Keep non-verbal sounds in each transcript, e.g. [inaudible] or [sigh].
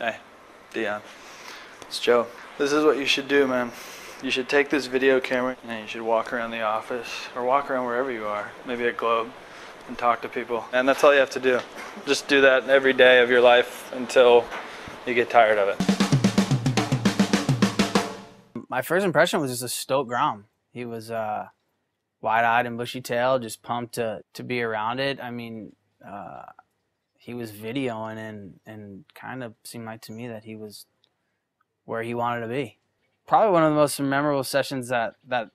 Hey, Dion. It's Joe. This is what you should do, man. You should take this video camera and you should walk around the office or walk around wherever you are, maybe at Globe, and talk to people. And that's all you have to do. Just do that every day of your life until you get tired of it. My first impression was just a stoked Grom. He was uh, wide-eyed and bushy-tailed, just pumped to to be around it. I mean, uh, he was videoing and and kind of seemed like to me that he was where he wanted to be. Probably one of the most memorable sessions that that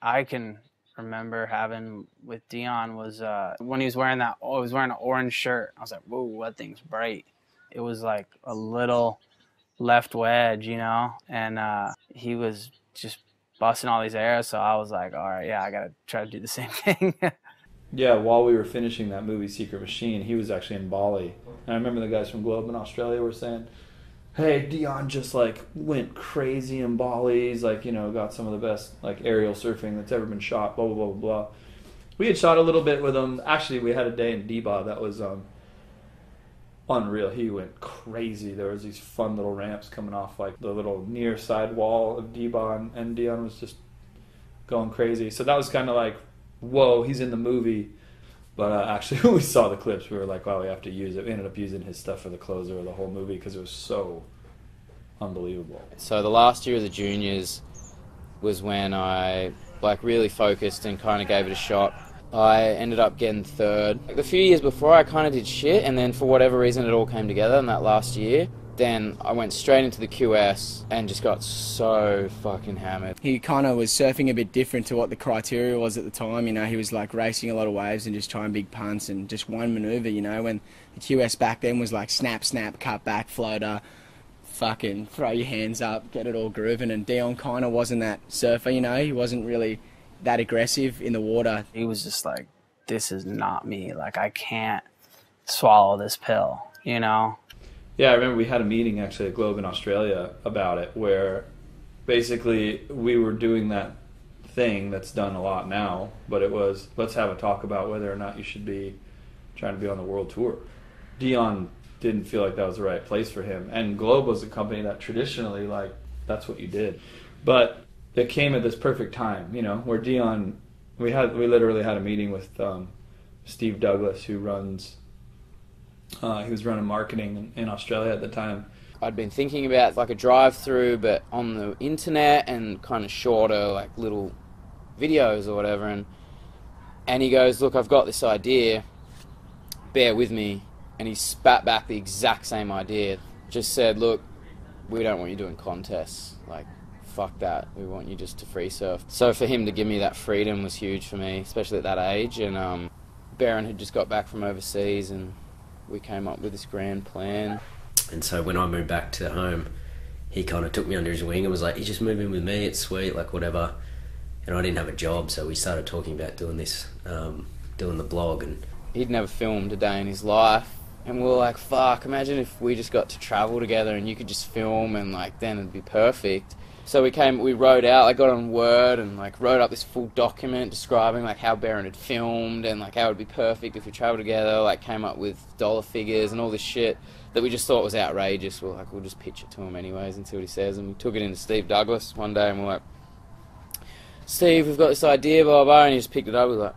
I can remember having with Dion was uh, when he was wearing that. Oh, he was wearing an orange shirt. I was like, "Whoa, that thing's bright." It was like a little left wedge, you know, and uh, he was just busting all these airs. So I was like, "All right, yeah, I gotta try to do the same [laughs] thing." Yeah, while we were finishing that movie Secret Machine, he was actually in Bali. And I remember the guys from Globe in Australia were saying, Hey, Dion just like went crazy in Bali. He's like, you know, got some of the best like aerial surfing that's ever been shot, blah blah blah blah blah. We had shot a little bit with him. Actually we had a day in Deba that was um unreal. He went crazy. There was these fun little ramps coming off like the little near side wall of Deba and, and Dion was just going crazy. So that was kind of like whoa, he's in the movie. But uh, actually, when [laughs] we saw the clips, we were like, wow, we have to use it. We ended up using his stuff for the closer of the whole movie because it was so unbelievable. So the last year of the juniors was when I like really focused and kind of gave it a shot. I ended up getting third. Like, the few years before, I kind of did shit, and then for whatever reason, it all came together in that last year. Then I went straight into the QS and just got so fucking hammered. he kind of was surfing a bit different to what the criteria was at the time. You know, he was like racing a lot of waves and just trying big punts and just one maneuver. You know, when the QS back then was like snap, snap, cut back, floater, fucking throw your hands up, get it all grooving. And Dion kind of wasn't that surfer. You know, he wasn't really that aggressive in the water. he was just like, "This is not me. Like I can't swallow this pill." You know, Yeah, I remember we had a meeting actually at Globe in Australia about it where basically we were doing that thing that's done a lot now, but it was let's have a talk about whether or not you should be trying to be on the world tour. Dion didn't feel like that was the right place for him, and Globe was a company that traditionally like that's what you did, but it came at this perfect time, you know, where Dion we had we literally had a meeting with um, Steve Douglas who runs uh, he was running marketing in, Australia at the time. I'd been thinking about like a drive through, but on the internet and kind of shorter, like little videos or whatever. And and he goes, "Look, I've got this idea. Bear with me." And he spat back the exact same idea. Just said, "Look, we don't want you doing contests. Like, fuck that. We want you just to free surf." So for him to give me that freedom was huge for me, especially at that age. And um, Barron had just got back from overseas, and we came up with this grand plan. And so when I moved back to home, he kind of took me under his wing and was like, "You just move in with me. It's sweet, like whatever." And I didn't have a job, so we started talking about doing this, um, doing the blog, and he'd never filmed a day in his life. And we were like, fuck, imagine if we just got to travel together and you could just film and like then it'd be perfect. So we came, we wrote out, I got on Word and like wrote up this full document describing like how Baron had filmed and like how it'd be perfect if we traveled together, like came up with dollar figures and all this shit that we just thought was outrageous. We're like, we'll just pitch it to him anyways and see what he says. And we took it into Steve Douglas one day and we're like, Steve, we've got this idea, blah, blah, blah. And he just picked it up. We were like,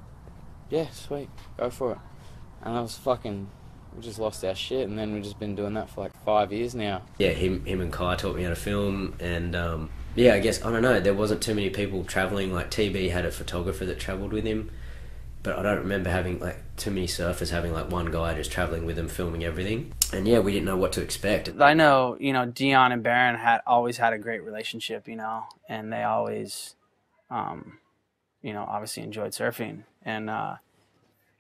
yeah, sweet, go for it. And I was fucking, we just lost our shit. And then we've just been doing that for like five years now. yeah, him, him and Kai taught me how to film, and um, yeah, I guess I don't know. There wasn't too many people traveling. Like TB had a photographer that traveled with him, but I don't remember having like too many surfers having like one guy just traveling with them, filming everything. And yeah, we didn't know what to expect. I know, you know, Dion and Baron had always had a great relationship, you know, and they always, um, you know, obviously enjoyed surfing and uh,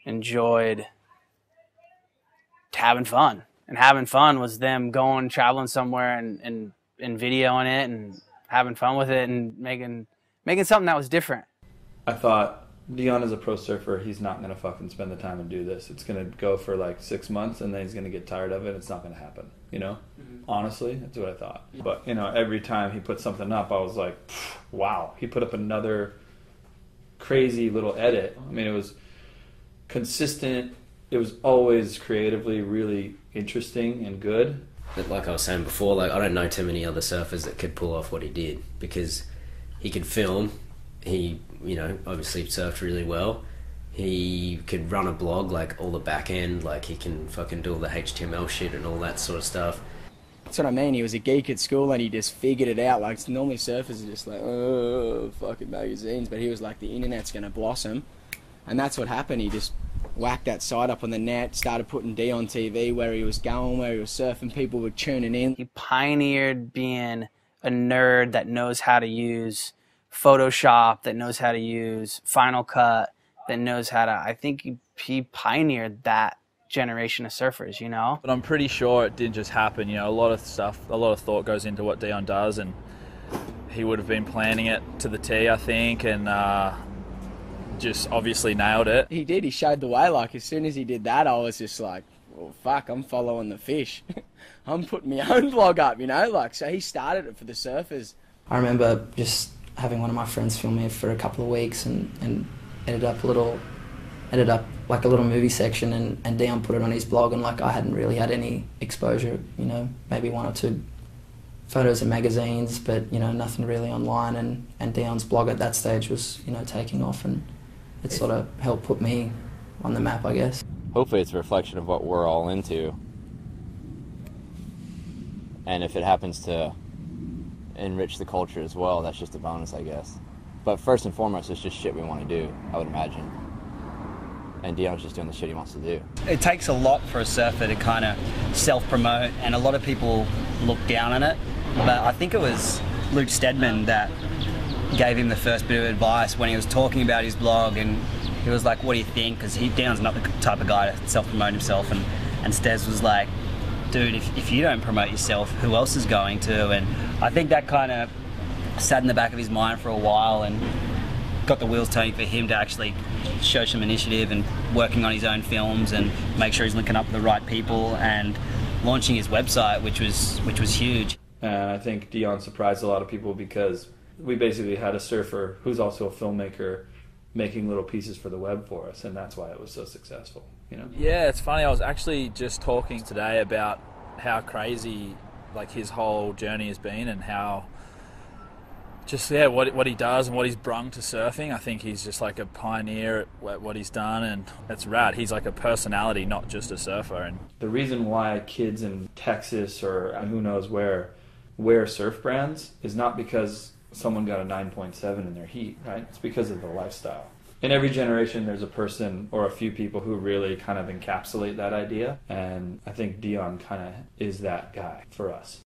enjoyed having fun. And having fun was them going traveling somewhere and, and, and videoing it and having fun with it and making making something that was different. I thought Dion is a pro surfer. He's not gonna fucking spend the time and do this. It's gonna go for like six months, and then he's gonna get tired of it. It's not gonna happen. You know, mm-hmm. honestly, that's what I thought. But you know, every time he put something up, I was like, wow. He put up another crazy little edit. I mean, it was consistent. It was always creatively really interesting and good. But like I was saying before, like I don't know too many other surfers that could pull off what he did because he could film. He, you know, obviously surfed really well. He could run a blog, like all the back end, like he can fucking do all the HTML shit and all that sort of stuff. That's what I mean. He was a geek at school and he just figured it out. Like normally surfers are just like, oh, fucking magazines, but he was like, the internet's gonna blossom, and that's what happened. He just whacked that side up on the net, started putting Dion TV where he was going, where he was surfing. People were tuning in. He pioneered being a nerd that knows how to use Photoshop, that knows how to use Final Cut, that knows how to. I think he, he pioneered that generation of surfers, you know? But I'm pretty sure it didn't just happen. You know, a lot of stuff, a lot of thought goes into what Dion does, and he would have been planning it to the T, I think, and uh, just obviously nailed it. He did. He showed the way. Like as soon as he did that, I was just like, well, fuck, I'm following the fish. [laughs] I'm putting my own blog up, you know? Like, so he started it for the surfers. I remember just having one of my friends film me for a couple of weeks and, and ended up a little ended up like a little movie section and, and Dion put it on his blog and like I hadn't really had any exposure, you know, maybe one or two photos in magazines, but you know, nothing really online and, and Dion's blog at that stage was, you know, taking off and it sort of helped put me on the map I guess. Hopefully it's a reflection of what we're all into. And if it happens to enrich the culture as well, that's just a bonus I guess. But first and foremost, it's just shit we want to do, I would imagine and Dion's just doing the shit he wants to do. It takes a lot for a surfer to kind of self promote, and a lot of people look down on it. But I think it was Luke Stedman that gave him the first bit of advice when he was talking about his blog, and he was like, "What do you think?" Because he Dion's not the type of guy to self promote himself, and and Stez was like, "Dude, if, if you don't promote yourself, who else is going to?" And I think that kind of sat in the back of his mind for a while, and got the wheels turning for him to actually show some initiative and working on his own films and make sure he's linking up with the right people and launching his website, which was which was huge. And I think Dion surprised a lot of people because we basically had a surfer who's also a filmmaker making little pieces for the web for us, and that's why it was so successful. You know? Yeah, it's funny. I was actually just talking today about how crazy like his whole journey has been and how just yeah, what what he does and what he's brung to surfing. I think he's just like a pioneer at what he's done, and it's rad. He's like a personality, not just a surfer. And the reason why kids in Texas or who knows where wear surf brands is not because someone got a 9.7 in their heat, right? It's because of the lifestyle. In every generation, there's a person or a few people who really kind of encapsulate that idea, and I think Dion kind of is that guy for us.